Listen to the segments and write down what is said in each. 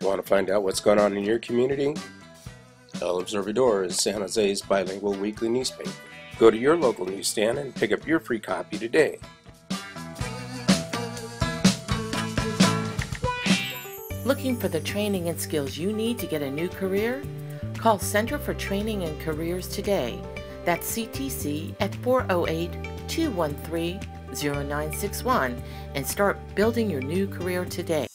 Want to find out what's going on in your community? El Observador is San Jose's bilingual weekly newspaper. Go to your local newsstand and pick up your free copy today. Looking for the training and skills you need to get a new career? Call Center for Training and Careers today. That's CTC at 408 213 0961 and start building your new career today.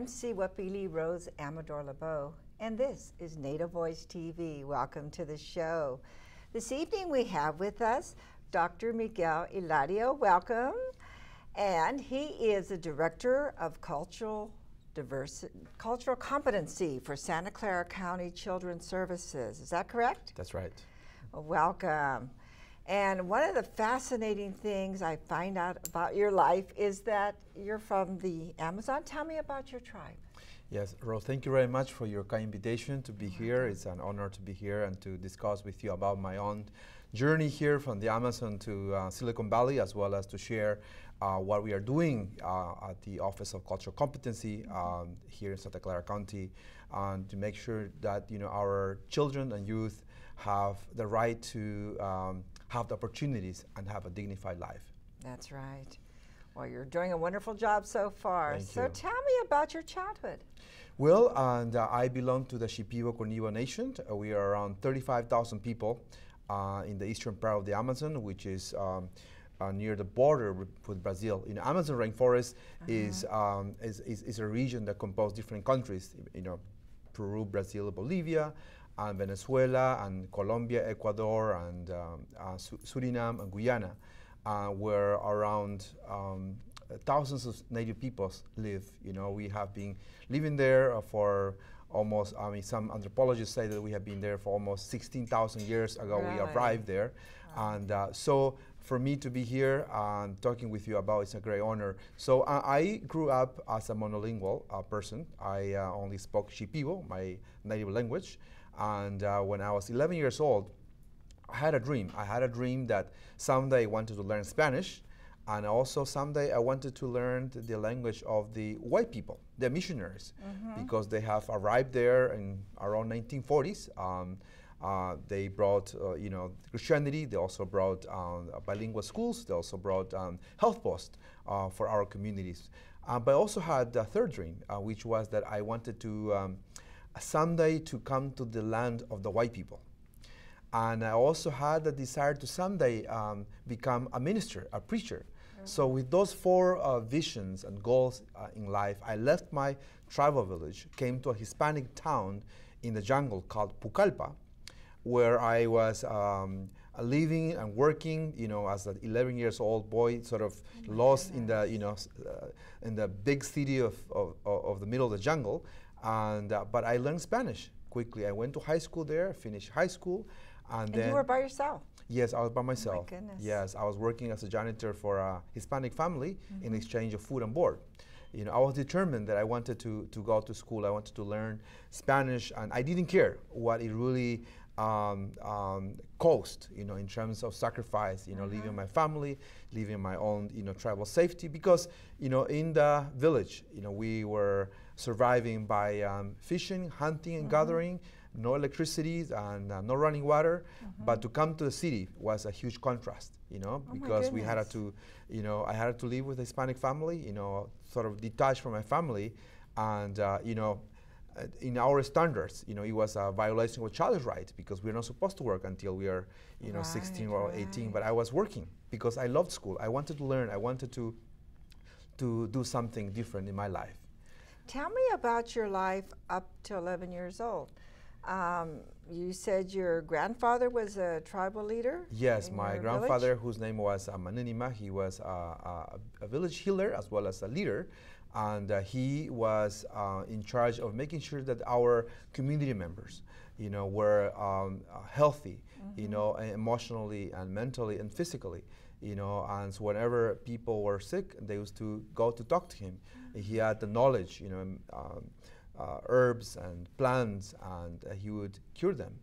I'm Cihuapilli Rose Amador LeBeau, and this is Native Voice TV. Welcome to the show. This evening we have with us Dr. Miguel Hilario. Welcome. And he is the Director of Cultural Diversity, Cultural Competency for Santa Clara County Children's Services. Is that correct? That's right. Welcome. And one of the fascinating things I find out about your life is that you're from the Amazon. Tell me about your tribe. Yes, Rose, thank you very much for your kind invitation to be here. It's an honor to be here and to discuss with you about my own journey here from the Amazon to uh, Silicon Valley, as well as to share uh, what we are doing uh, at the Office of Cultural Competency um, here in Santa Clara County, and to make sure that you know our children and youth have the right to um, have the opportunities and have a dignified life. That's right. Well, you're doing a wonderful job so far. Thank so you. tell me about your childhood. Well, and uh, I belong to the Shipibo Conibo Nation. Uh, we are around 35,000 people uh, in the eastern part of the Amazon, which is um, uh, near the border with, Brazil. You know, Amazon rainforest is, um, is, is, is a region that composes different countries. You know, Peru, Brazil, Bolivia, and Venezuela, and Colombia, Ecuador, and um, uh, Su- Suriname, and Guyana, uh, where around um, thousands of native peoples live. You know, we have been living there uh, for almost, I mean, some anthropologists say that we have been there for almost 16,000 years ago. We arrived there. And uh, so for me to be here and talking with you about it's a great honor. So I I grew up as a monolingual uh, person. I uh, only spoke Shipibo, my native language. And uh, when I was 11 years old, I had a dream. I had a dream that someday I wanted to learn Spanish, and also someday I wanted to learn the language of the white people, the missionaries, because they have arrived there in around 1940s. Um, uh, they brought, uh, you know, Christianity. They also brought um, bilingual schools. They also brought um, health posts uh, for our communities. Uh, but I also had a third dream, uh, which was that I wanted to um, someday to come to the land of the white people. And I also had the desire to someday um, become a minister, a preacher. So, with those four uh, visions and goals uh, in life, I left my tribal village, came to a Hispanic town in the jungle called Pucallpa, where I was um, living and working, you know, as an 11 years old boy, sort of lost in the, you know, uh, in the big city of, of of the middle of the jungle. And, uh, but I learned Spanish quickly. I went to high school there, finished high school, and, And then you were by yourself. Yes, I was by myself. goodness. Yes, I was working as a janitor for a Hispanic family in exchange of food and board. You know, I was determined that I wanted to, to go to school. I wanted to learn Spanish, and I didn't care what it really um, um, cost. You know, in terms of sacrifice. You know, leaving my family, leaving my own you know tribal safety, because you know in the village, you know, we were surviving by um, fishing, hunting, and gathering no electricity and uh, no running water. But to come to the city was a huge contrast, you know, Oh because we had to, you know, I had to live with a Hispanic family, you know, sort of detached from my family, and uh, you know. Uh, In our standards, you know, it was a violation of child's rights because we're not supposed to work until we are, you know, 16 or Right, 18. But I was working because I loved school. I wanted to learn. I wanted to, to do something different in my life. Tell me about your life up to 11 years old. Um, you said your grandfather was a tribal leader? Yes, my grandfather, village? whose name was uh, Manunima, he was uh, uh, a village healer as well as a leader. And uh, he was uh, in charge of making sure that our community members, you know, were um, healthy, you know, e- emotionally and mentally and physically, you know. And so whenever people were sick, they used to go to talk to him. He had the knowledge, you know, um, uh, herbs and plants, and uh, he would cure them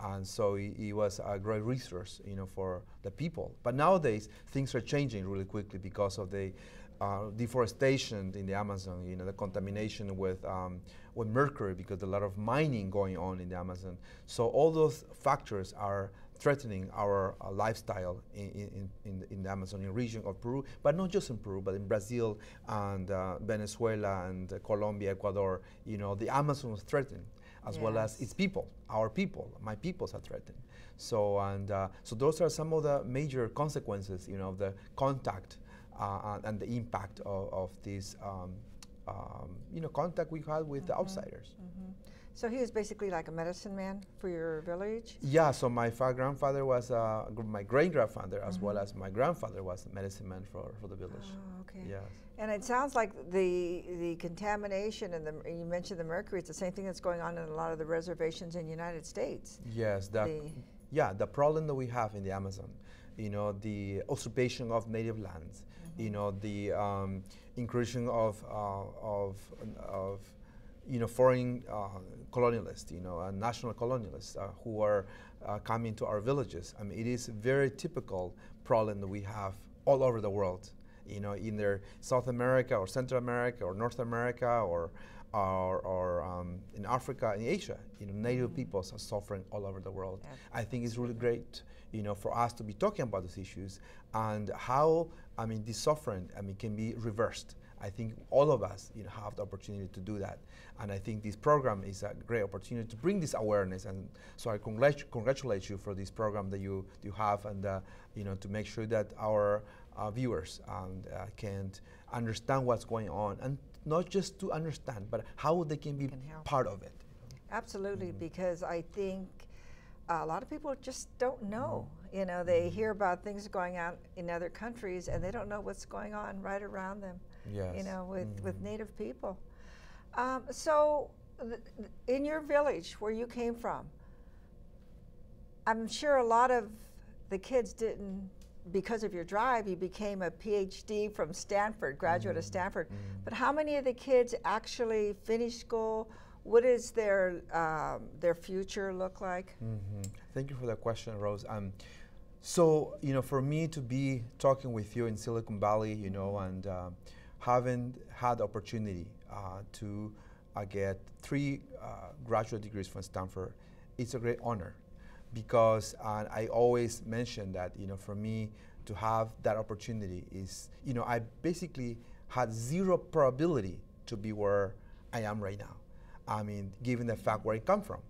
and so he, he was a great resource, you know, for the people. But nowadays things are changing really quickly because of the uh, deforestation in the Amazon, you know, the contamination with um, with mercury because a lot of mining going on in the Amazon. So all those factors are threatening our uh, lifestyle in, in, in, in the Amazonian region of Peru, but not just in Peru, but in Brazil and uh, Venezuela and uh, Colombia, Ecuador. You know, the Amazon is threatened as well as its people, our people, my peoples are threatened. So and uh, so those are some of the major consequences, you know, of the contact uh, and, and the impact of, of this, um, um, you know, contact we had with the outsiders. So he was basically like a medicine man for your village? Yeah, so my fa- grandfather was uh, gr- my great grandfather, as well as my grandfather was a medicine man for, for the village. Oh, okay. Yes. And it sounds like the the contamination and the you mentioned the mercury. It's the same thing that's going on in a lot of the reservations in the United States. Yes, the, The- yeah, the problem that we have in the Amazon, you know, the usurpation of native lands, you know, the um, incursion of, uh, of, of, you know, foreign uh, colonialists, you know, and national colonialists uh, who are uh, coming to our villages. I mean, it is very typical problem that we have all over the world, you know, either South America or Central America or North America or or, or in Africa and Asia, you know, native peoples are suffering all over the world. I think it's really great, you know, for us to be talking about these issues and how, I mean, this suffering, I mean, can be reversed. I think all of us, you know, have the opportunity to do that, and I think this program is a great opportunity to bring this awareness. And so I congrat- congratulate you for this program that you you have, and uh, you know, to make sure that our uh, viewers um, uh, can understand what's going on, and not just to understand, but how they can be Can part of it. Absolutely, mm-hmm. because I think a lot of people just don't know. Mm-hmm. You know, they mm-hmm. hear about things going on in other countries and they don't know what's going on right around them. yes. You know, with, with Native people. Um, so, in your village where you came from, I'm sure a lot of the kids didn't, because of your drive, you became a PhD from Stanford, graduate of Stanford. But how many of the kids actually finish school? What does their um, their future look like? Mhm. Thank you for that question, Rose. Um, so, you know, for me to be talking with you in Silicon Valley, you know, and uh, having had the opportunity uh, to uh, get three uh, graduate degrees from Stanford, it's a great honor because uh, I always mention that, you know, for me to have that opportunity is, you know, I basically had zero probability to be where I am right now. I mean, given the fact where I come from,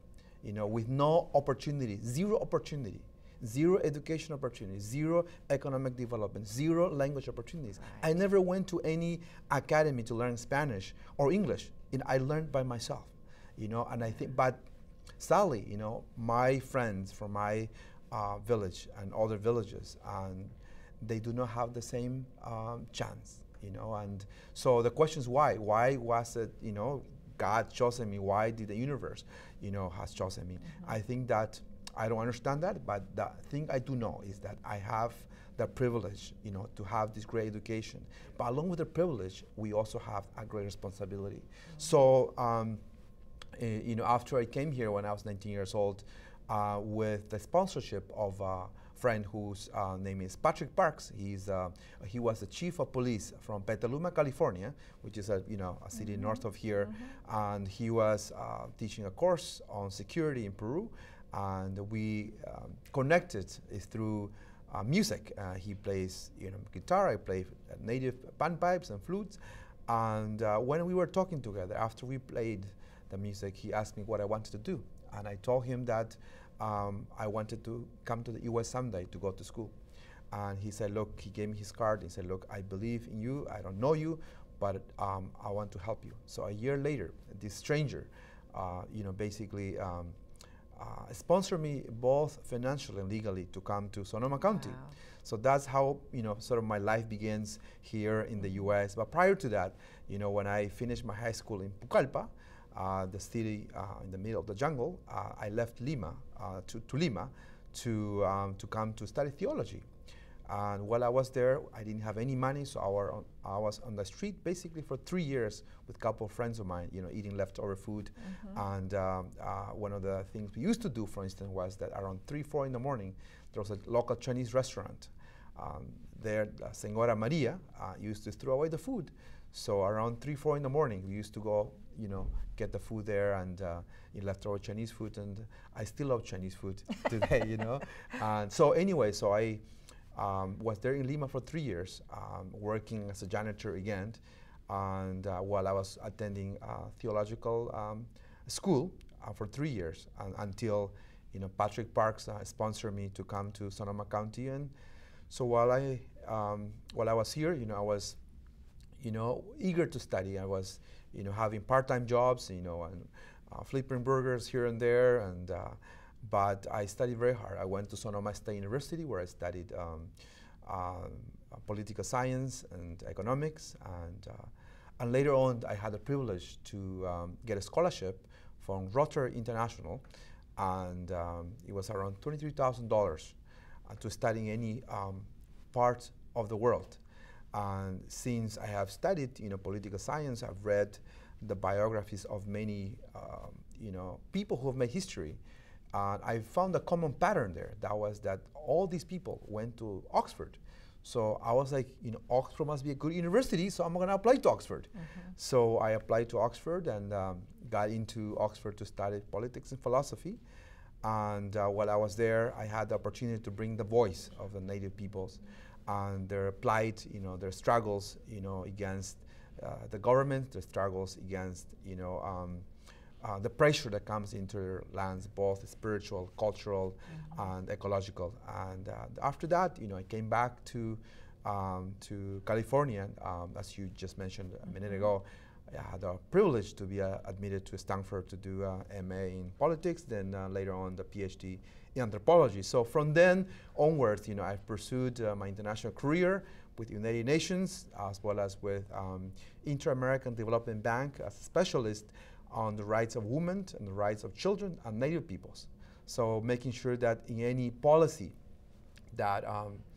you know, with no opportunity, zero opportunity, zero education opportunity, zero economic development, zero language opportunities. I never went to any academy to learn Spanish or English. And I learned by myself, you know, and I think, but sadly, you know, my friends from my uh, village and other villages, and they do not have the same um, chance, you know. And so the question is why? Why was it, you know, God chosen me? Why did the universe, you know, has chosen me? I think that I don't understand that, but the thing I do know is that I have the privilege, you know, to have this great education. But along with the privilege, we also have a great responsibility. So. Um, uh, you know, after I came here when I was 19 years old, uh, with the sponsorship of a friend whose uh, name is Patrick Parks. He's uh, he was the chief of police from Petaluma, California, which is a you know a city north of here, and he was uh, teaching a course on security in Peru, and we um, connected is through. Uh, music. Uh, he plays, you know, guitar. I play native panpipes and flutes. And uh, when we were talking together, after we played the music, he asked me what I wanted to do. And I told him that um, I wanted to come to the US someday to go to school. And he said, Look, he gave me his card. He said, Look, I believe in you. I don't know you, but um, I want to help you. So a year later, this stranger, uh, you know, basically um, uh, sponsored me both financially and legally to come to Sonoma County. Wow. So that's how you know sort of my life begins here in the U.S. But prior to that, you know, when I finished my high school in Pucallpa, the city uh, in the middle of the jungle, uh, I left Lima uh, to, to Lima to um, to come to study theology. And while I was there, I didn't have any money, so I, were on, I was on the street basically for three years with a couple of friends of mine, you know, eating leftover food. And um, uh, one of the things we used to do, for instance, was that around three, four in the morning, there was a local Chinese restaurant. Um, there, La Senora Maria uh, used to throw away the food. So around three, four in the morning, we used to go, you know, get the food there and uh, eat leftover Chinese food. And I still love Chinese food today, you know. And so anyway, so I um, was there in Lima for three years, um, working as a janitor again, and uh, while I was attending uh, theological um, school uh, for three years, until you know Patrick Parks uh, sponsored me to come to Sonoma County, and so while I um, while I was here, you know, I was you know eager to study. I was you know having part-time jobs, you know, and uh, flipping burgers here and there, and uh, but I studied very hard. I went to Sonoma State University where I studied um, uh, political science and economics, and uh, and later on I had the privilege to um, get a scholarship from Rotary International, and um, it was around twenty-three thousand dollars uh, to study any um, part of the world. And since I have studied, you know, political science, I've read the biographies of many, um, you know, people who have made history. And I found a common pattern there. That was that all these people went to Oxford. So I was like, you know, Oxford must be a good university, so I'm going to apply to Oxford. So I applied to Oxford and um, got into Oxford to study politics and philosophy. And uh, while I was there, I had the opportunity to bring the voice of the native peoples and their plight, you know, their struggles, you know, against uh, the government, their struggles against, you know, um, uh, the pressure that comes into their lands, both spiritual, cultural, and ecological. And uh, after that, you know, I came back to um, to California, um, as you just mentioned a minute ago. I had the privilege to be uh, admitted to Stanford to do a MA in politics, then uh, later on the PhD in anthropology. So from then onwards, you know, I've pursued uh, my international career with the United Nations as well as with um, Inter-American Development Bank as a specialist on the rights of women and the rights of children and Native peoples. So making sure that in any policy that um, uh,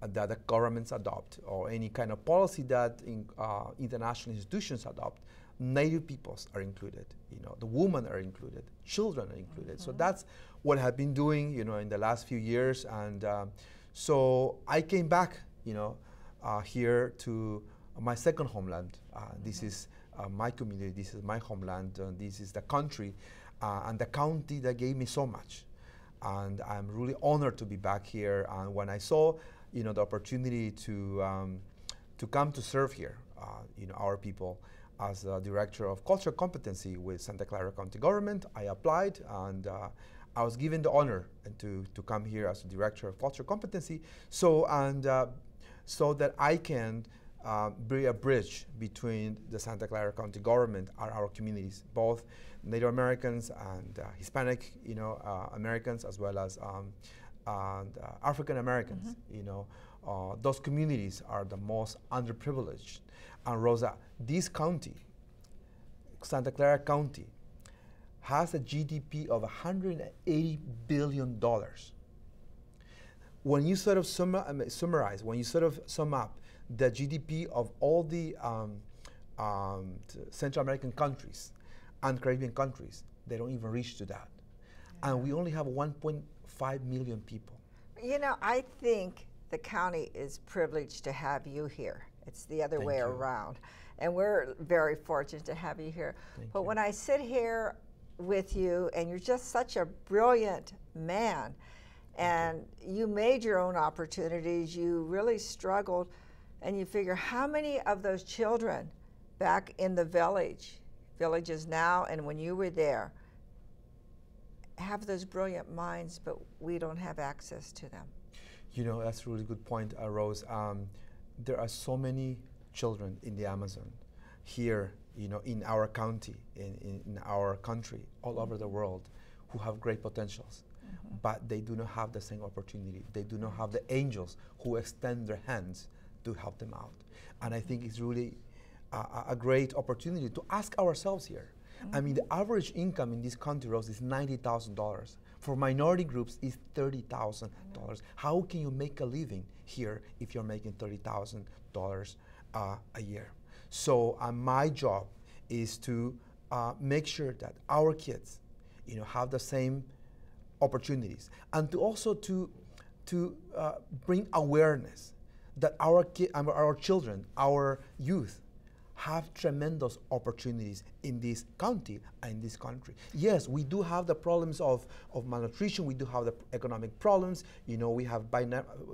that the governments adopt or any kind of policy that in, uh, international institutions adopt, native peoples are included. You know, the women are included, children are included. So that's what I've been doing, you know, in the last few years. And um, so I came back, you know, uh, here to my second homeland. Uh, This is uh, my community. This is my homeland. This is the country uh, and the county that gave me so much and I'm really honored to be back here. And when I saw, you know, the opportunity to um, to come to serve here, uh, you know, our people as a director of cultural competency with Santa Clara County Government, I applied and. Uh, I was given the honor and to, to come here as a director of cultural competency, so and uh, so that I can uh, be a bridge between the Santa Clara County government and our communities, both Native Americans and uh, Hispanic, you know, uh, Americans as well as um, and, uh, African Americans. You know, uh, those communities are the most underprivileged. And Rosa, this county, Santa Clara County, has a GDP of 180 billion dollars when you sort of sum, um, summarize, when you sort of sum up the GDP of all the um, um, Central American countries and Caribbean countries, they don't even reach to that. And we only have 1.5 million people. You know, I think the county is privileged to have you here. It's the other Thank way you. around. And we're very fortunate to have you here. Thank but you. when I sit here with you, and you're just such a brilliant man, and you made your own opportunities, you really struggled, and you figure how many of those children back in the village, villages now, and when you were there, have those brilliant minds, but we don't have access to them. You know, that's a really good point, uh, Rose. Um, there are so many children in the Amazon here, you know, in our county, in, in, in our country, all over the world, who have great potentials, but they do not have the same opportunity. They do not have the angels who extend their hands to help them out. And I think it's really a- a great opportunity to ask ourselves here. I mean, the average income in this country, Rose, is $90,000. For minority groups, is $30,000. How can you make a living here if you're making $30,000 uh, a year? So uh, my job is to uh, make sure that our kids, you know, have the same opportunities, and to also to to uh, bring awareness that our ki- our children, our youth, have tremendous opportunities in this county and in this country. Yes, we do have the problems of, of malnutrition. We do have the economic problems. You know, we have by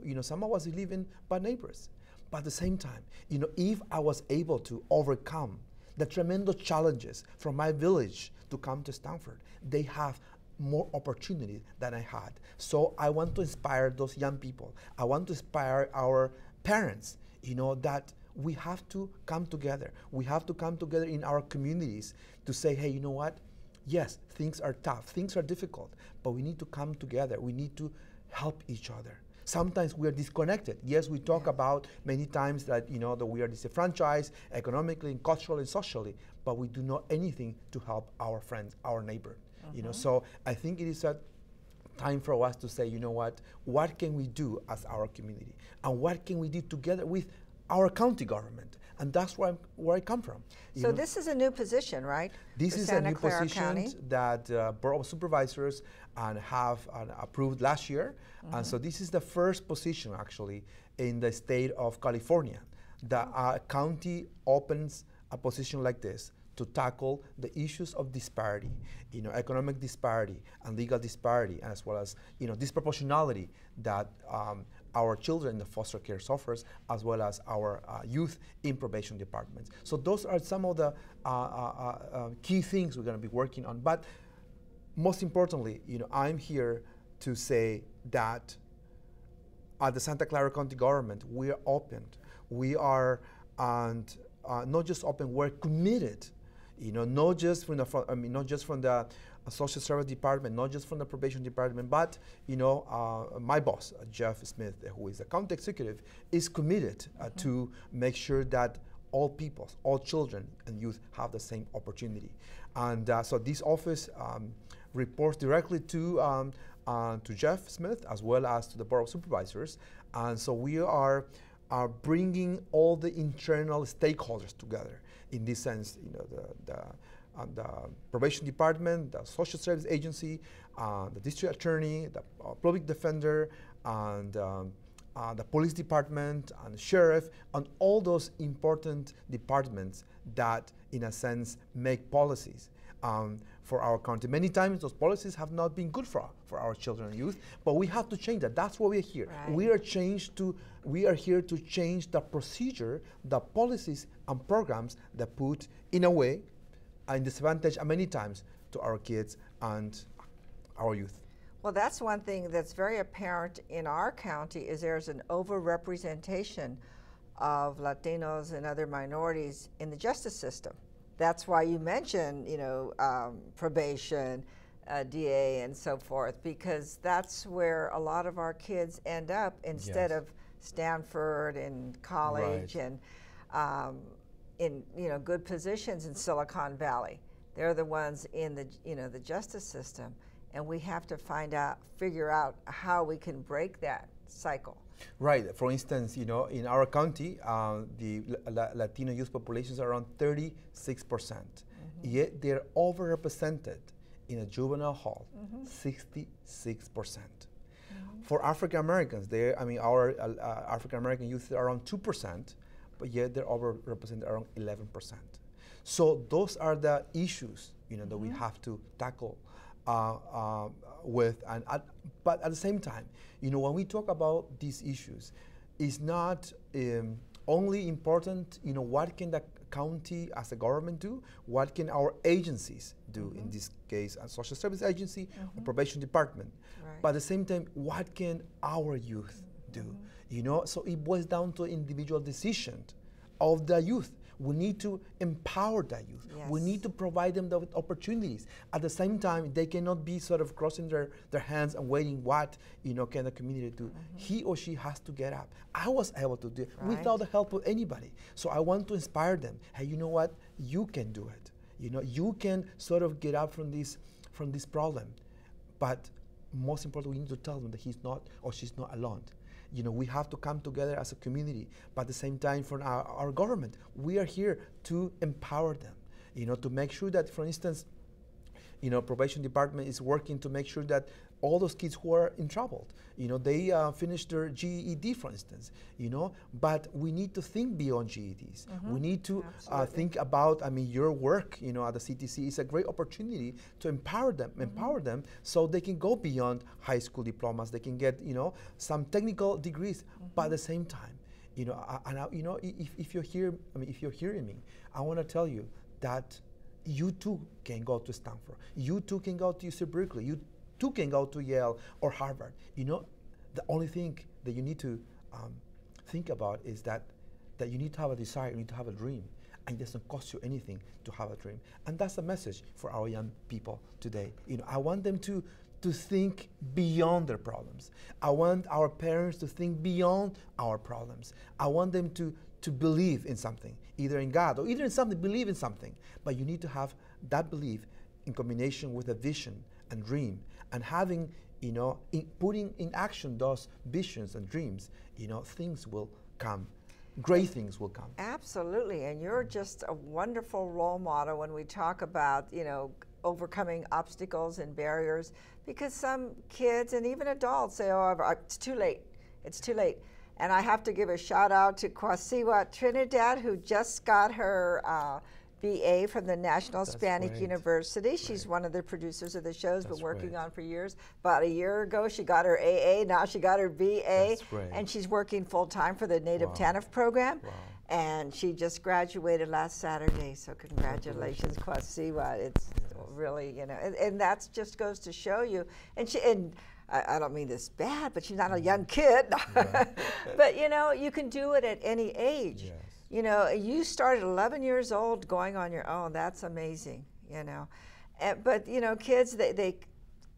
you know some of us live in bad neighbors. But at the same time, you know, if I was able to overcome the tremendous challenges from my village to come to Stanford, they have more opportunities than I had. So I want to inspire those young people. I want to inspire our parents, you know, that we have to come together. We have to come together in our communities to say, hey, you know what? Yes, things are tough, things are difficult, but we need to come together. We need to help each other. Sometimes we are disconnected. Yes, we talk about many times that you know that we are disenfranchised economically, and culturally, and socially, but we do not anything to help our friends, our neighbor. You know, uh-huh. so I think it is a time for us to say, you know what, what can we do as our community, and what can we do together with our county government, and that's where, I'm, where I come from. So know. this is a new position, right? This for is Santa a new Clara position County? that uh, Board of Supervisors and have uh, approved last year, and so this is the first position actually in the state of California that a county opens a position like this to tackle the issues of disparity, you know, economic disparity and legal disparity, as well as you know disproportionality that um, our children in the foster care suffers, as well as our uh, youth in probation departments. So those are some of the uh, uh, uh, key things we're going to be working on. But most importantly, you know, I'm here to say that at the Santa Clara County government, we are open. We are, and uh, not just open, we're committed. You know, not just from the, front, I mean, not just from the social service department, not just from the probation department, but you know, uh, my boss, uh, Jeff Smith, who is the county executive, is committed uh, to make sure that all people, all children and youth have the same opportunity. And uh, so this office um, reports directly to, um, uh, to Jeff Smith as well as to the Board of Supervisors. And so we are, are bringing all the internal stakeholders together in this sense, you know, the, the, uh, the probation department, the social service agency, uh, the district attorney, the uh, public defender, and um, uh, the police department and the sheriff, and all those important departments that, in a sense, make policies um, for our country. Many times those policies have not been good for, for our children and youth, but we have to change that. That's why we're here. Right. We are changed to we are here to change the procedure, the policies and programs that put in a way and disadvantage many times to our kids and our youth. Well, that's one thing that's very apparent in our county is there's an overrepresentation of Latinos and other minorities in the justice system. That's why you mentioned, you know, um, probation, uh, DA, and so forth, because that's where a lot of our kids end up instead Yes. of Stanford and college Right. and um, in you know good positions in Silicon Valley. They're the ones in the you know the justice system, and we have to find out, figure out how we can break that cycle. Right. For instance, you know, in our county, uh, the La- La- Latino youth population is around 36 percent. Yet they're overrepresented in a juvenile hall, 66 percent. For African Americans, they, I mean, our uh, uh, African American youth are around 2 percent, but yet they're overrepresented around 11 percent. So those are the issues, you know, that we have to tackle uh, uh, with. And at, but at the same time, you know, when we talk about these issues, it's not um, only important. You know, what can the county as a government do? What can our agencies do? In this case, a social service agency or probation department. Right. But at the same time, what can our youth do? You know, so it boils down to individual decision of the youth. We need to empower the youth. We need to provide them the opportunities. At the same time, they cannot be sort of crossing their, their hands and waiting what you know can the community do. Mm-hmm. He or she has to get up. I was able to do it Right. without the help of anybody. So I want to inspire them. Hey, you know what? You can do it. You know, you can sort of get up from this from this problem. But most importantly, we need to tell them that he's not or she's not alone. You know, we have to come together as a community, but at the same time, for our, our government, we are here to empower them. You know, to make sure that, for instance, you know, probation department is working to make sure that all those kids who are in trouble, you know, they uh, finish their GED, for instance, you know, but we need to think beyond GEDs. We need to uh, think about, I mean, your work, you know, at the CTC is a great opportunity to empower them, empower them so they can go beyond high school diplomas, they can get, you know, some technical degrees, but at the same time, you know, I- and I, you know, if, if you're here, I mean, if you're hearing me, I want to tell you that you too can go to Stanford. You too can go to UC Berkeley. You too can go to Yale or Harvard. You know, the only thing that you need to um, think about is that that you need to have a desire, you need to have a dream, and it doesn't cost you anything to have a dream. And that's the message for our young people today. You know, I want them to to think beyond their problems. I want our parents to think beyond our problems. I want them to to believe in something, either in God or either in something, believe in something. But you need to have that belief in combination with a vision and dream and having, you know, in putting in action those visions and dreams, you know, things will come. Great things will come. Absolutely, and you're just a wonderful role model when we talk about, you know, overcoming obstacles and barriers because some kids and even adults say, oh, it's too late. It's too late. And I have to give a shout out to Kwasiwa Trinidad, who just got her uh, BA from the National That's Hispanic great. University. She's one of the producers of the show, has been working great. on for years. About a year ago, she got her AA, now she got her BA. And she's working full time for the Native Wow. TANF program. Wow. And she just graduated last Saturday, so congratulations, Kwasiwa. It's really, you know, and, and that just goes to show you. And she, and I, I don't mean this bad, but she's not a young kid. but you know, you can do it at any age. Yes. You know, you started 11 years old going on your own. That's amazing. You know, and, but you know, kids they they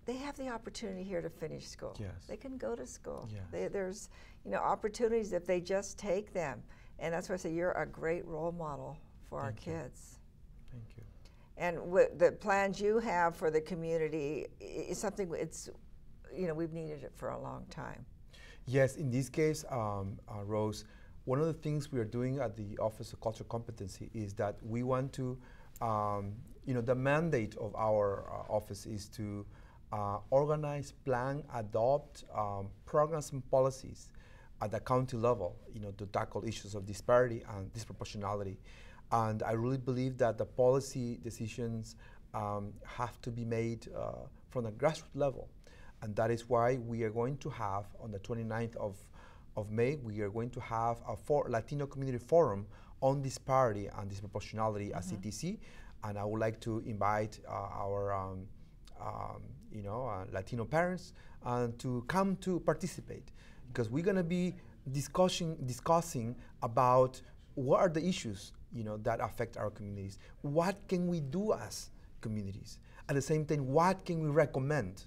they have the opportunity here to finish school. Yes. They can go to school. Yes. They, there's you know opportunities if they just take them, and that's why I say you're a great role model for our Thank you. kids. Thank you. And the plans you have for the community is something it's you know we've needed it for a long time. Yes, in this case, um, uh, Rose, one of the things we are doing at the Office of Cultural Competency is that we want to, um, you know, the mandate of our uh, office is to uh, organize, plan, adopt um, programs and policies at the county level, you know, to tackle issues of disparity and disproportionality. And I really believe that the policy decisions um, have to be made uh, from the grassroots level. And that is why we are going to have on the 29th of, of May, we are going to have a for Latino Community Forum on disparity and disproportionality at CTC. And I would like to invite uh, our um, um, you know, uh, Latino parents uh, to come to participate because we're going to be discussing discussing about what are the issues you know that affect our communities. What can we do as communities? At the same time, what can we recommend,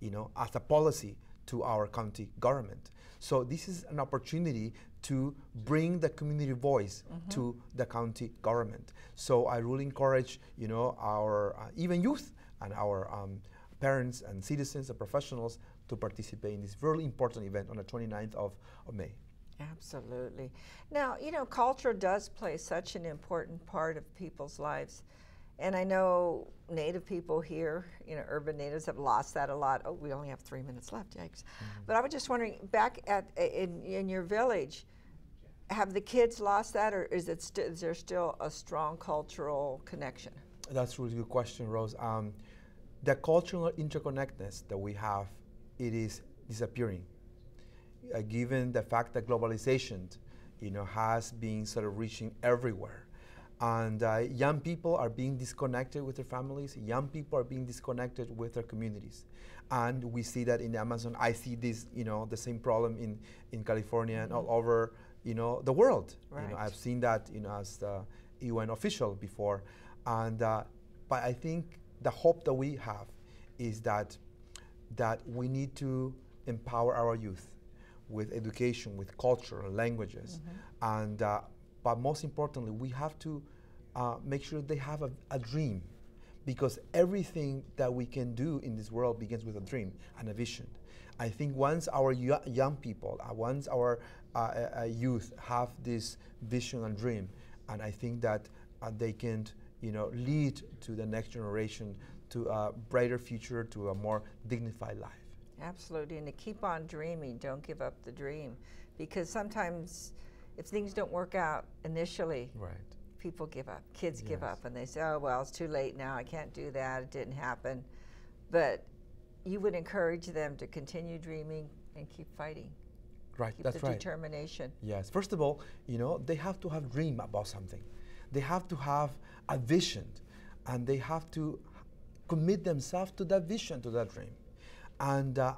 you know, as a policy to our county government? So this is an opportunity to bring the community voice to the county government. So I really encourage, you know, our uh, even youth and our um, parents and citizens and professionals to participate in this very important event on the 29th of, of May. Absolutely. Now, you know, culture does play such an important part of people's lives. And I know Native people here, you know, urban natives have lost that a lot. Oh, we only have three minutes left, yikes. But I was just wondering, back at in, in your village, have the kids lost that, or is it st- is there still a strong cultural connection? That's a really good question, Rose. Um, the cultural interconnectedness that we have, it is disappearing. Uh, given the fact that globalization, you know, has been sort of reaching everywhere, and uh, young people are being disconnected with their families. Young people are being disconnected with their communities, and we see that in the Amazon. I see this, you know, the same problem in in California and all over, you know, the world. You know, Right. I've seen that, you know, as the UN official before, and uh, but I think the hope that we have is that that we need to empower our youth with education, with culture, and languages, and uh, but most importantly, we have to uh, make sure they have a, a dream, because everything that we can do in this world begins with a dream and a vision. I think once our yo- young people, uh, once our uh, uh, uh, youth have this vision and dream, and I think that uh, they can, you know, lead to the next generation to a brighter future, to a more dignified life. Absolutely, and to keep on dreaming, don't give up the dream, because sometimes if things don't work out initially, Right. people give up. Kids give up, and they say, "Oh well, it's too late now. I can't do that. It didn't happen." But you would encourage them to continue dreaming and keep fighting, Right. keep That's the right. determination. Yes. First of all, you know, they have to have dream about something. They have to have a vision, and they have to commit themselves to that vision, to that dream. And uh,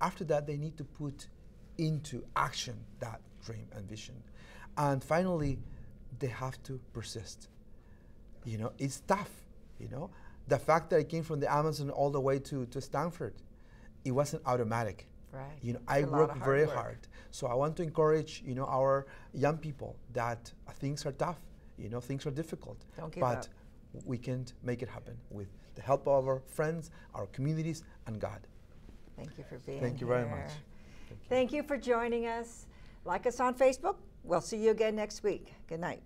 after that, they need to put into action that dream and vision. And finally, they have to persist. You know, it's tough. You know, the fact that I came from the Amazon all the way to, to Stanford, it wasn't automatic. Right. You know, I I a lot work hard very work. hard. So I want to encourage, you know, our young people that things are tough. You know, things are difficult. Don't give but up. we can make it happen with the help of our friends, our communities, and God. Thank you for being here. Thank you here. very much. Thank you for joining us. Like us on Facebook. We'll see you again next week. Good night.